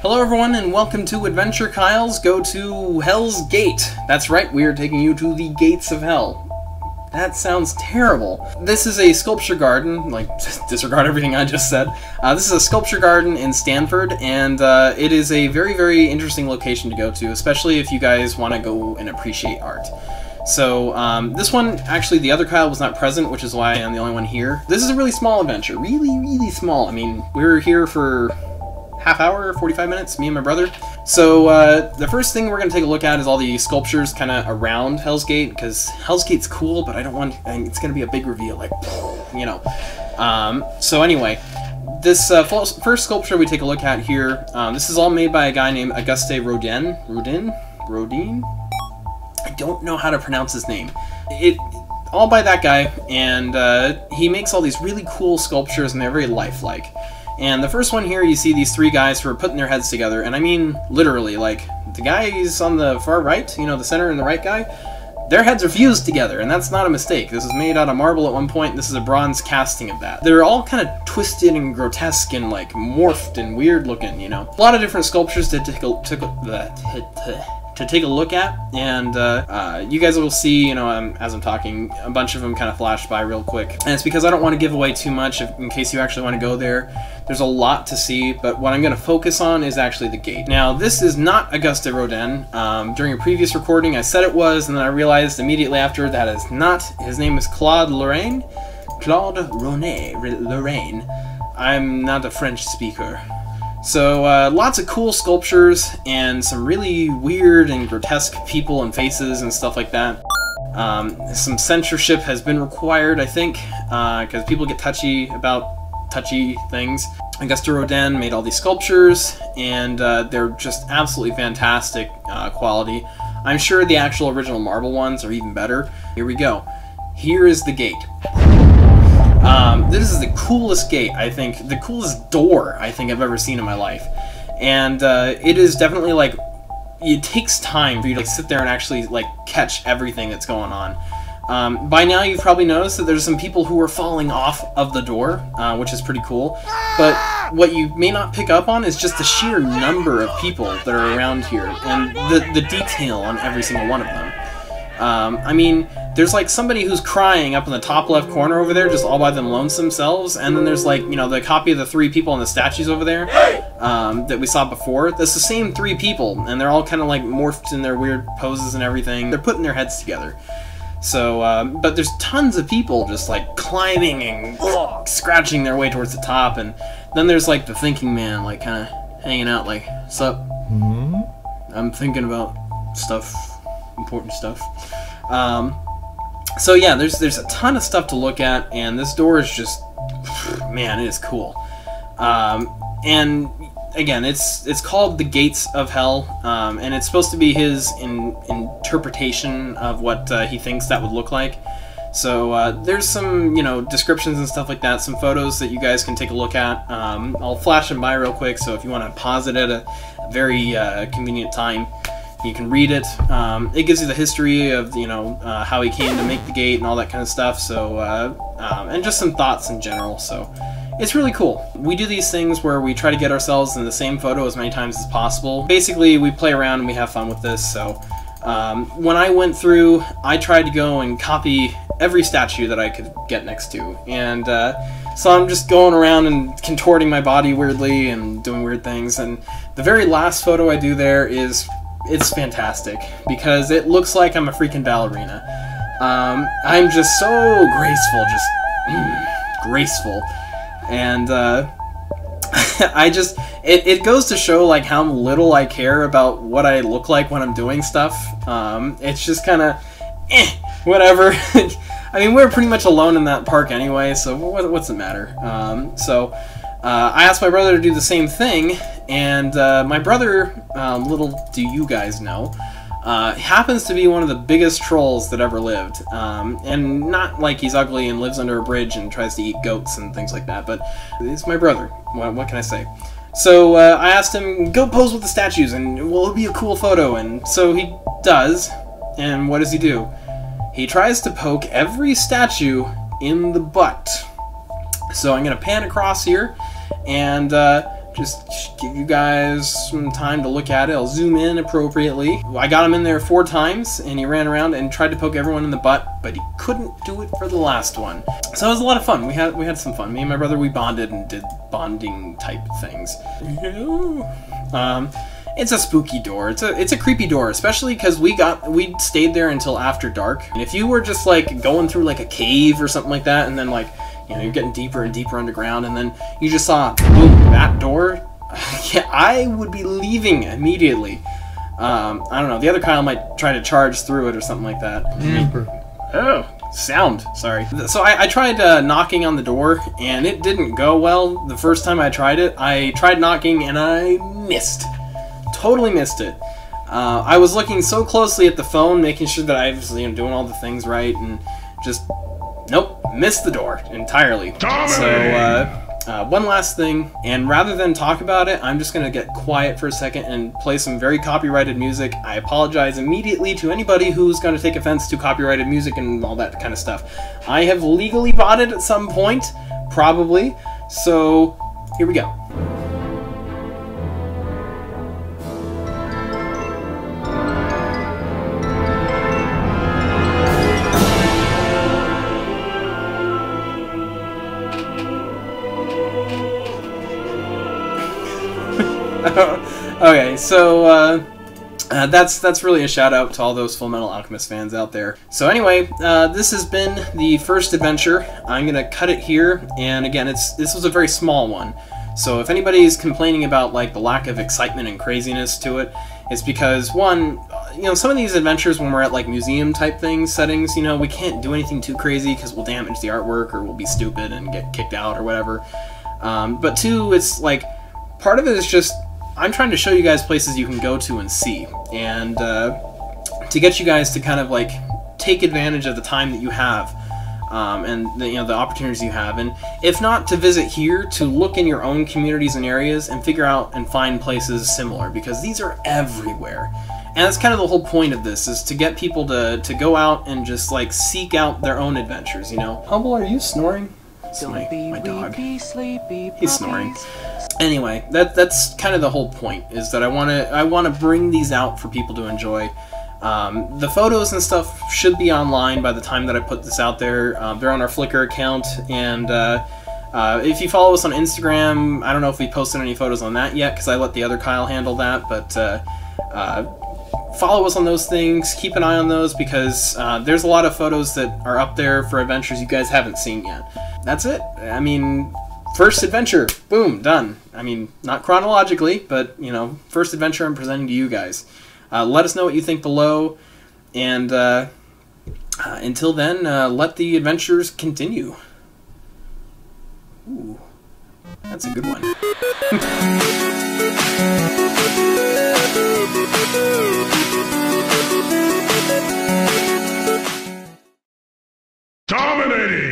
Hello everyone and welcome to Adventure Kyles Go to Hell's Gate. That's right, we are taking you to the gates of hell. That sounds terrible. This is a sculpture garden, like, disregard everything I just said. Uh, this is a sculpture garden in Stanford, and uh, it is a very, very interesting location to go to, especially if you guys want to go and appreciate art. So, um, this one, actually, the other Kyle was not present, which is why I'm the only one here. This is a really small adventure. Really, really small. I mean, we were here for half hour, 45 minutes, me and my brother. So uh, the first thing we're going to take a look at is all the sculptures kind of around Hell's Gate, because Hell's Gate's cool, but I don't want, it's going to be a big reveal, like, you know. Um, so anyway, this uh, first sculpture we take a look at here, um, this is all made by a guy named Auguste Rodin. Rodin? Rodin? I don't know how to pronounce his name. It all by that guy, and uh, he makes all these really cool sculptures, and they're very lifelike. And the first one here, you see these three guys who are putting their heads together, and I mean literally, like, the guys on the far right, you know, the center and the right guy, their heads are fused together, and that's not a mistake. This was made out of marble at one point, this is a bronze casting of that. They're all kind of twisted and grotesque and, like, morphed and weird looking, you know. A lot of different sculptures to took a, to take a look at, and uh, uh, you guys will see, you know, um, as I'm talking, a bunch of them kind of flash by real quick. And it's because I don't want to give away too much if, in case you actually want to go there. There's a lot to see, but what I'm going to focus on is actually the gate. Now, this is not Auguste Rodin. Um, during a previous recording, I said it was, and then I realized immediately after that is not. His name is Claude Lorraine. Claude Rone Lorraine. I'm not a French speaker. So uh, lots of cool sculptures and some really weird and grotesque people and faces and stuff like that. Um, some censorship has been required, I think, because uh, people get touchy about touchy things. Auguste Rodin made all these sculptures, and uh, they're just absolutely fantastic uh, quality. I'm sure the actual original marble ones are even better. Here we go. Here is the gate. Um, this is the coolest gate, I think, the coolest door I think I've ever seen in my life. And uh, it is definitely like, it takes time for you to like, sit there and actually like catch everything that's going on. Um, by now you've probably noticed that there's some people who are falling off of the door, uh, which is pretty cool. But what you may not pick up on is just the sheer number of people that are around here and the, the detail on every single one of them. Um, I mean, there's like somebody who's crying up in the top left corner over there, just all by them lonesome themselves, and then there's like, you know, the copy of the three people in the statues over there um, that we saw before. That's the same three people, and they're all kind of like morphed in their weird poses and everything. They're putting their heads together. So, um, but there's tons of people just like climbing and ugh, scratching their way towards the top, and then there's like the thinking man, like kind of hanging out, like, "Sup? Mm -hmm. I'm thinking about stuff, important stuff." Um, so yeah, there's there's a ton of stuff to look at, and this door is just, man, it is cool. Um, and again, it's it's called the Gates of Hell, um, and it's supposed to be his in, interpretation of what uh, he thinks that would look like. So uh, there's some you know descriptions and stuff like that, some photos that you guys can take a look at. Um, I'll flash them by real quick, so if you want to pause it at a very uh, convenient time. You can read it. Um, it gives you the history of you know uh, how he came to make the gate and all that kind of stuff. So uh, um, and just some thoughts in general. So it's really cool. We do these things where we try to get ourselves in the same photo as many times as possible. Basically, we play around and we have fun with this. So um, when I went through, I tried to go and copy every statue that I could get next to, and uh, so I'm just going around and contorting my body weirdly and doing weird things. And the very last photo I do there is it's fantastic because it looks like I'm a freaking ballerina. Um, I'm just so graceful, just mm, graceful, and uh, I just it, it goes to show like how little I care about what I look like when I'm doing stuff. Um, it's just kind of eh, whatever. I mean, we're pretty much alone in that park anyway, so what, what's the matter? Um, so uh, I asked my brother to do the same thing, and uh, my brother, um, little do you guys know, uh, happens to be one of the biggest trolls that ever lived. Um, and not like he's ugly and lives under a bridge and tries to eat goats and things like that, but he's my brother. What, what can I say? So uh, I asked him, go pose with the statues, and well, it'll be a cool photo. And so he does, and what does he do? He tries to poke every statue in the butt. So I'm going to pan across here, and uh, just give you guys some time to look at it. I'll zoom in appropriately. I got him in there four times, and he ran around and tried to poke everyone in the butt, but he couldn't do it for the last one. So it was a lot of fun. We had we had some fun. Me and my brother we bonded and did bonding type things. Um, it's a spooky door. It's a it's a creepy door, especially because we got we stayed there until after dark. And if you were just like going through like a cave or something like that, and then like you know, you're getting deeper and deeper underground, and then you just saw, boom, that door. yeah, I would be leaving immediately. Um, I don't know. The other Kyle might try to charge through it or something like that. Oh, sound. Sorry. So I, I tried uh, knocking on the door, and it didn't go well the first time I tried it. I tried knocking, and I missed. Totally missed it. Uh, I was looking so closely at the phone, making sure that I was you know, doing all the things right, and just Nope, missed the door entirely. Tommy! So, uh, uh, one last thing, and rather than talk about it, I'm just gonna get quiet for a second and play some very copyrighted music. I apologize immediately to anybody who's gonna take offense to copyrighted music and all that kind of stuff. I have legally bought it at some point, probably, so here we go. okay, so uh, uh, that's that's really a shout out to all those Full Metal Alchemist fans out there. So anyway, uh, this has been the first adventure. I'm gonna cut it here, and again, it's this was a very small one. So if anybody's complaining about like the lack of excitement and craziness to it, it's because one, you know, some of these adventures when we're at like museum type things settings, you know, we can't do anything too crazy because we'll damage the artwork or we'll be stupid and get kicked out or whatever. Um, but two, it's like part of it is just I'm trying to show you guys places you can go to and see, and uh, to get you guys to kind of like take advantage of the time that you have. Um, and the, you know the opportunities you have, and if not to visit here, to look in your own communities and areas and figure out and find places similar because these are everywhere. And that's kind of the whole point of this is to get people to to go out and just like seek out their own adventures. You know, Humble, are you snoring? It's my, my dog. He's snoring anyway, that that's kind of the whole point. Is that I want to I want to bring these out for people to enjoy. Um, the photos and stuff should be online by the time that I put this out there. Um, they're on our Flickr account, and uh, uh, if you follow us on Instagram, I don't know if we posted any photos on that yet because I let the other Kyle handle that, but. Uh, uh, follow us on those things. Keep an eye on those because uh, there's a lot of photos that are up there for adventures you guys haven't seen yet. That's it. I mean, first adventure, boom, done. I mean, not chronologically, but you know, first adventure I'm presenting to you guys. Uh, let us know what you think below, and uh, uh, until then, uh, let the adventures continue. Ooh, that's a good one. Dominating!